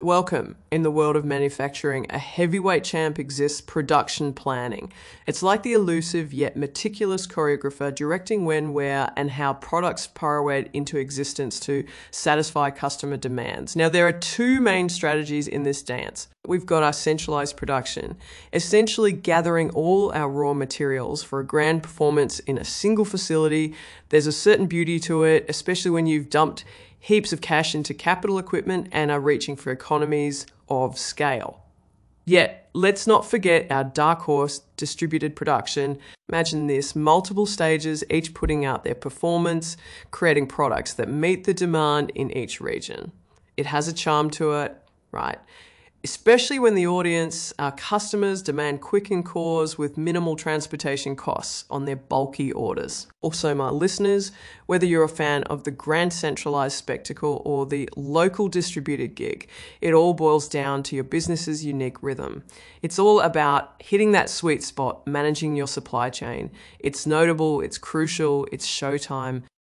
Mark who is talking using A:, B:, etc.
A: Welcome. In the world of manufacturing, a heavyweight champ exists production planning. It's like the elusive yet meticulous choreographer directing when, where, and how products pirouette into existence to satisfy customer demands. Now, there are two main strategies in this dance. We've got our centralized production, essentially gathering all our raw materials for a grand performance in a single facility. There's a certain beauty to it, especially when you've dumped heaps of cash into capital equipment and are reaching for economies of scale. Yet, let's not forget our dark horse distributed production. Imagine this multiple stages, each putting out their performance, creating products that meet the demand in each region. It has a charm to it, right? Especially when the audience, our customers, demand quick and cores with minimal transportation costs on their bulky orders. Also, my listeners, whether you're a fan of the grand centralized spectacle or the local distributed gig, it all boils down to your business's unique rhythm. It's all about hitting that sweet spot, managing your supply chain. It's notable, it's crucial, it's showtime.